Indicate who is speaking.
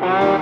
Speaker 1: Bye.